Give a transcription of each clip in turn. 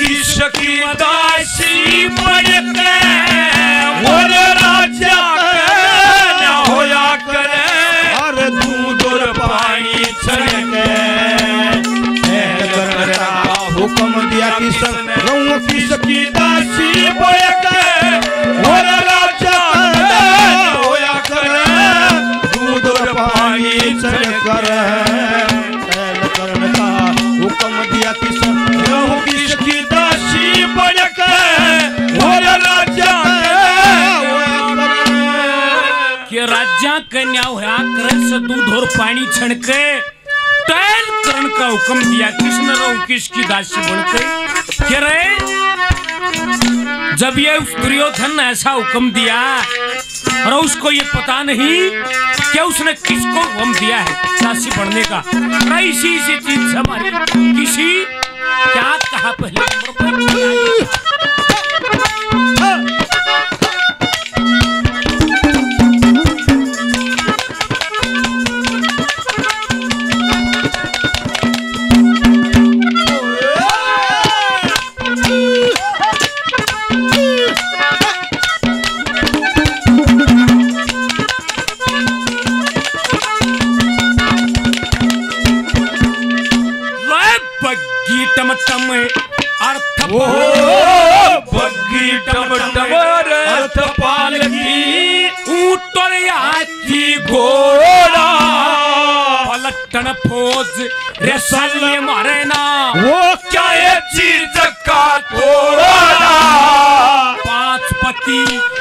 की सकी दासी बन कि राज्या कन्या होया करन से दूध और पानी छणके टहल करण का हुक्म दिया कृष्ण रो किसकी दासी बनके कह रहे जब ये उस दुर्योधन ने ऐसा हुक्म दिया, और उसको ये पता नहीं कि उसने किसको हुक्म दिया है, दासी बनने का। इसी इसी चीज़ हमारी किसी, क्या कहा पहले?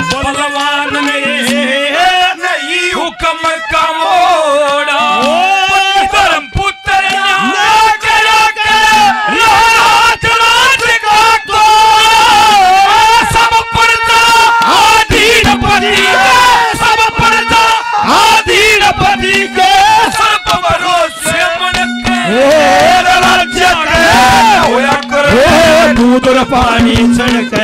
बलवान मेरे नहीं। हुक्म का मोड़ा। धर्म पुत्र सब पड़ता आधीन पति सब पड़ता आधीन पति के। सब भरोसे मन के। राज्य के। होया करे। दूध पानी छड़के। ऐल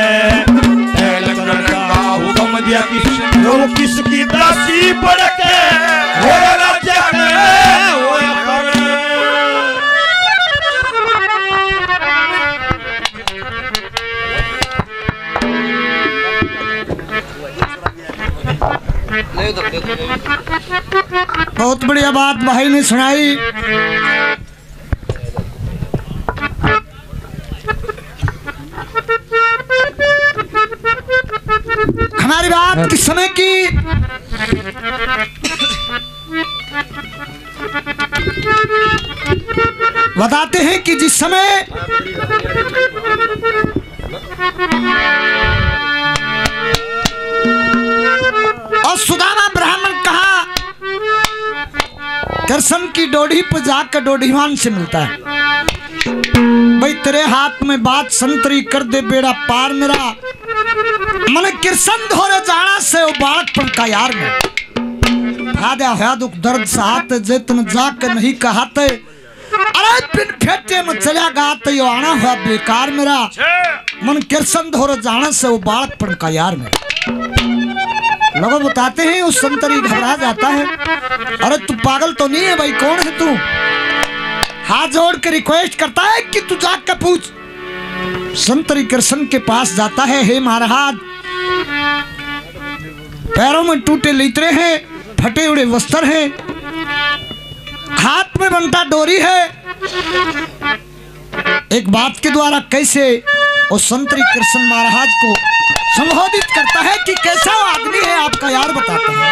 लोग किसकी दासी पड़ के के होया बहुत बढ़िया बात भाई ने सुनाई। समय की? बताते हैं कि जिस समय और सुदामा ब्राह्मण कहा कृष्ण की डोढ़ी पर जाकर डोढ़ीवान से मिलता है। भाई, तेरे हाथ में बात संतरी कर दे, बेड़ा पार मेरा। मन कृष्ण धोरे जाना से वो बालकपन का यार में। फ़ायदा होया दुख दर्द सहाते जेतन जाके नहीं कहते। अरे पिन फेटे में चला गाते, यो आना हुआ बेकार मेरा। मन कृष्ण धोरे जाना से वो बालकपन का यार में। लोग बताते हैं, उस संतरी घबरा जाता है। अरे तू पागल तो नहीं है भाई, कौन है तू? हाथ जोड़ के रिक्वेस्ट करता है कि तू जाग के पूछ। संतरी कृष्ण के पास जाता है, हे महाराज पैरों में टूटे लितरे हैं, फटे उड़े वस्त्र हैं। हाथ में बनता डोरी है। एक बात के द्वारा कैसे वो संतरी कृष्ण महाराज को संबोधित करता है कि कैसा आदमी है आपका यार बताता है।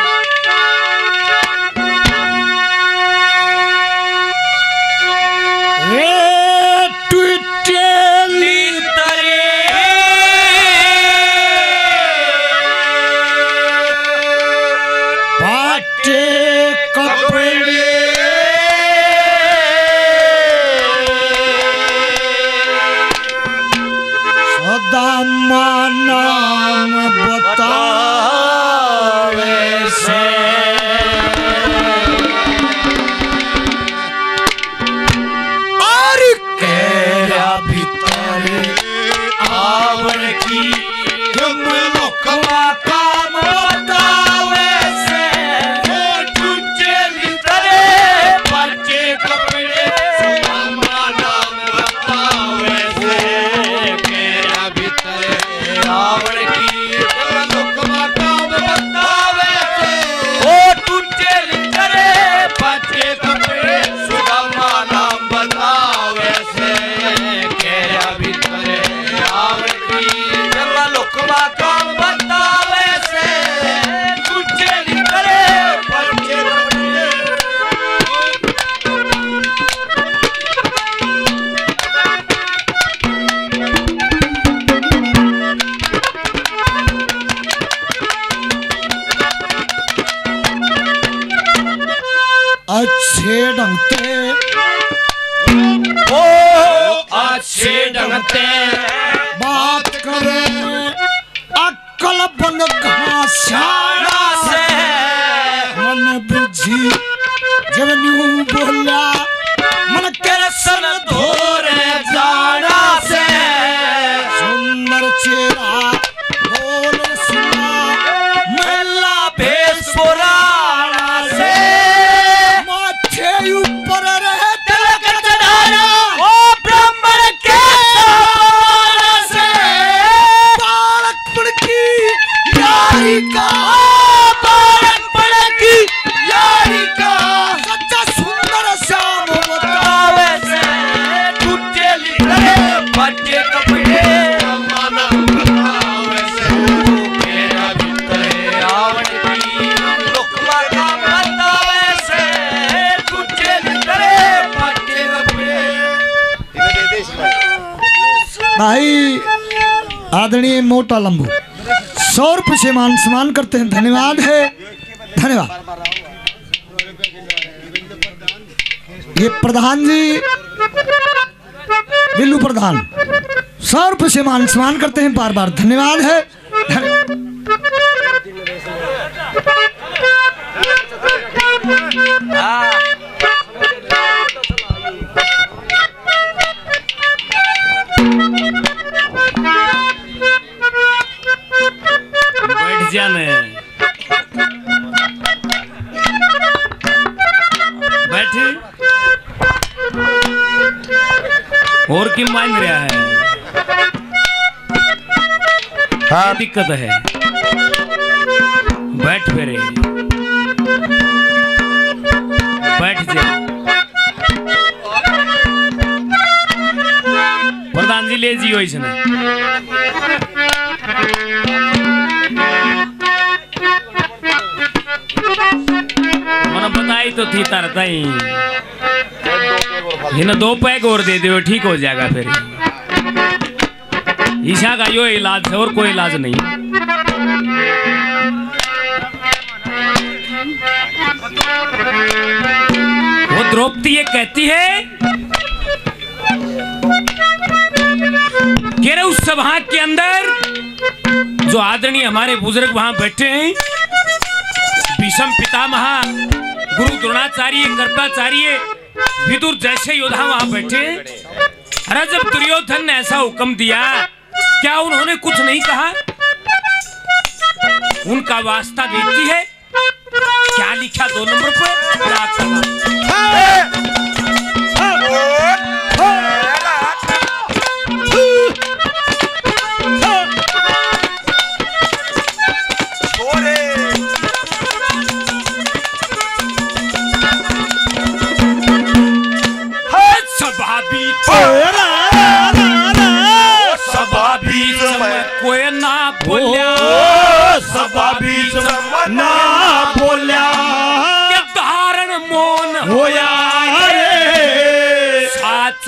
रावण अच्छे बात करे। अक्कल बन घासाना का बालकपण की यारी का सच्चा सुंदर श्याम होता से। टूटे लिखे फटे कपड़े माना आवे से। मेरा भीतर आवण की लुकमा का बतावे से। टूटे लिखे फटे कपड़े। भाई आदरणीय मोटा लंबू। सौ रुपये से मान सम्मान करते हैं। धन्यवाद है। धन्यवाद। ये प्रधान जी, बिल्लू प्रधान, सौ रुपये से मान सम्मान करते हैं बार बार। धन्यवाद है। धन्यवाद की मान रहा है। क्या दिक्कत है। बैठ फेरे बैठ जा। प्रधान जी ले जी इसने मैंने बताई तो थी तरता ही इन्हें दो पैक और दे दो ठीक हो जाएगा फिर। ईशा का यो इलाज है और कोई इलाज नहीं। वो द्रौपदी ये कहती है कि उस सभा के अंदर जो आदरणीय हमारे बुज़ुर्ग वहाँ बैठे हैं, भीषम पितामह, गुरु द्रोणाचार्य कृपाचार्य विदुर जैसे योद्धा वहाँ बैठे। अरे जब दुर्योधन ने ऐसा हुक्म दिया, क्या उन्होंने कुछ नहीं कहा? उनका वास्ता देती है। क्या लिखा दो नंबर पर?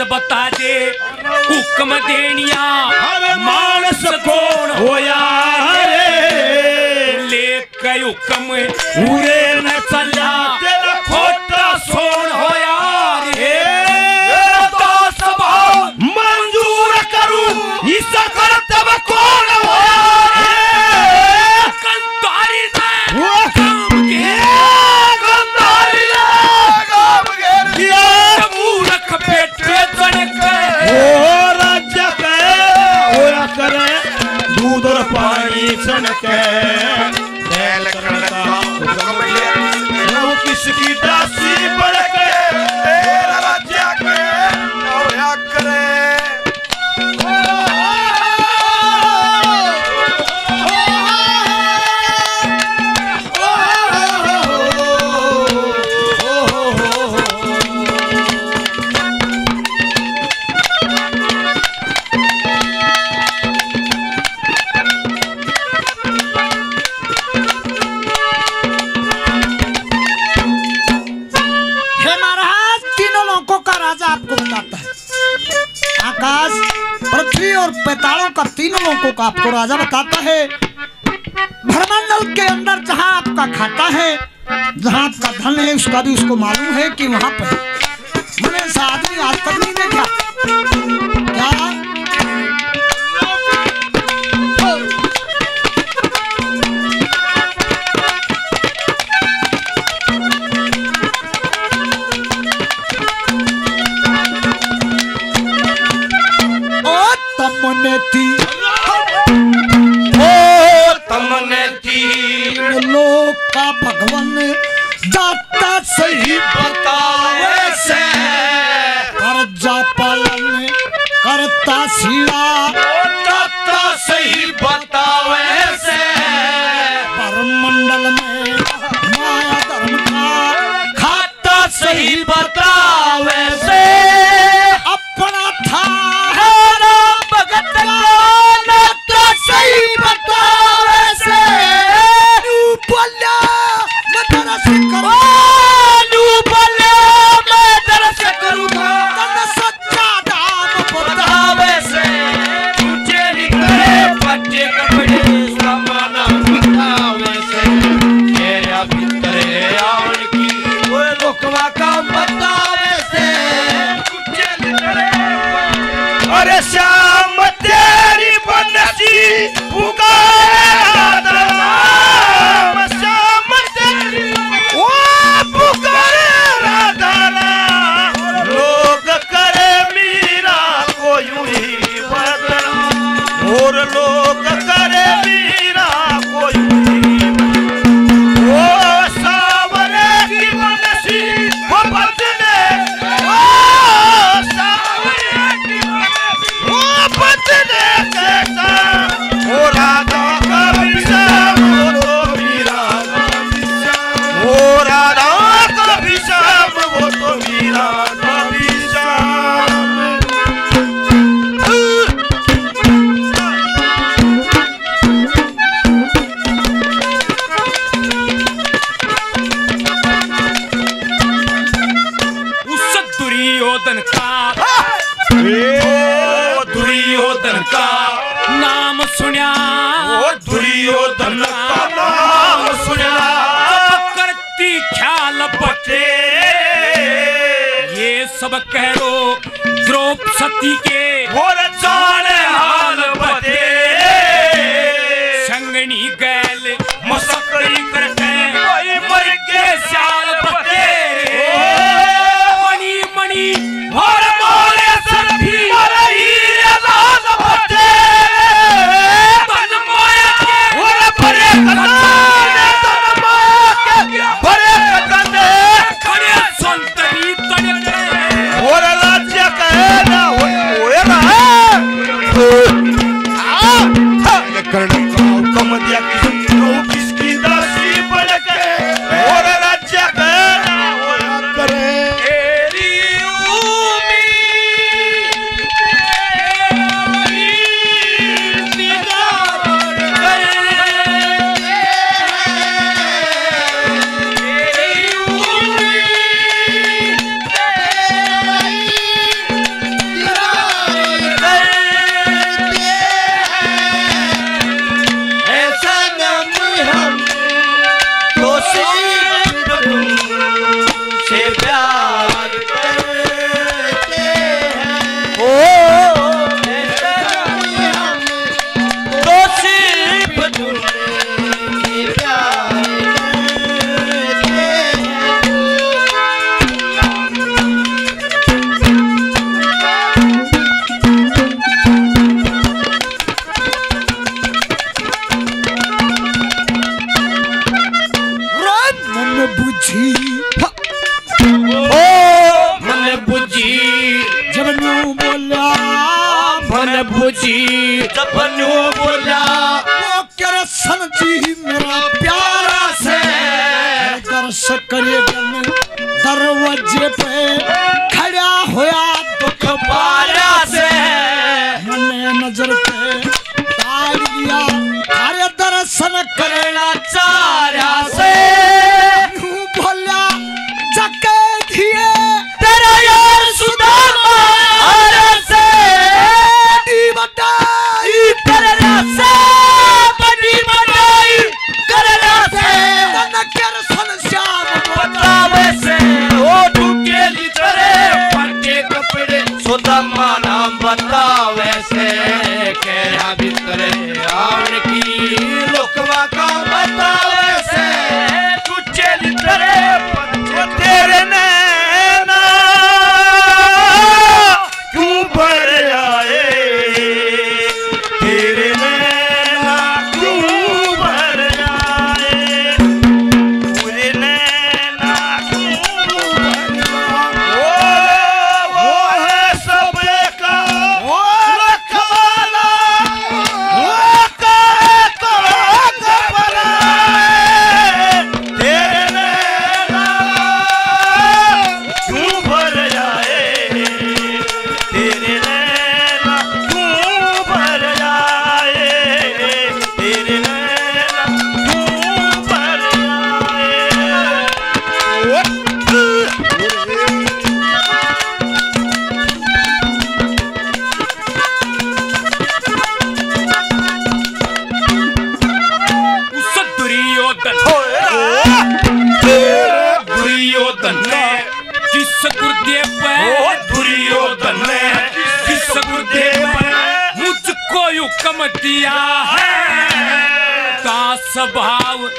बता दे हुक्म देनिया। मानस कौन होया रे ले कई हुक्म पूरे न चला। राजा बताता है भ्रमंडल के अंदर जहाँ आपका खाता है, जहाँ आपका धन है, उसका भी उसको मालूम है कि वहाँ पर मैंने आदमी आज तक नहीं देखा। सबक कह रो द्रोपति के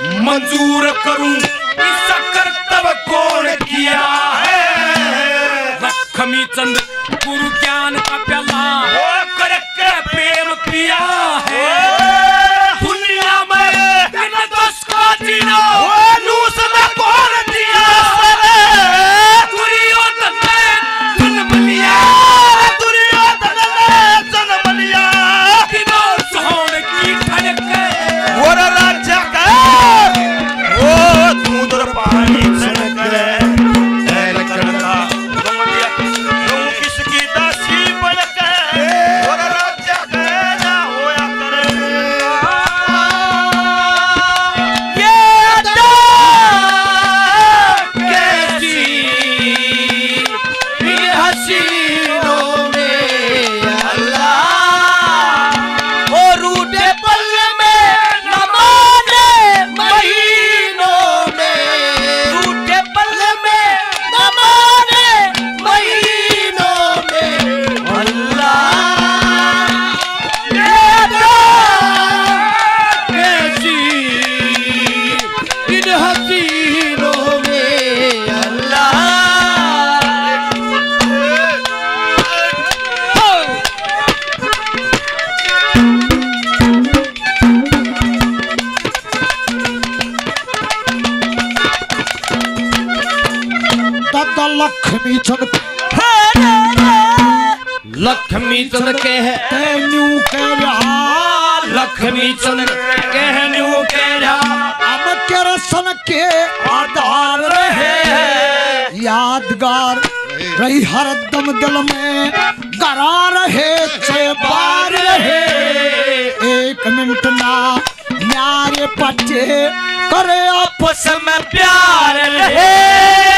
मंजूर करूँ। लक्ष्मी चंद लक्ष्मी चंद के है। तेन्यू लक्ष्मी चंद के न्यू के अब किरसन के आधार रहे यादगार रही हर दम दिल में करा रहे चेबार रहे। एक मिनट ना न्यारे बच्चे करे आपस में प्यार रहे।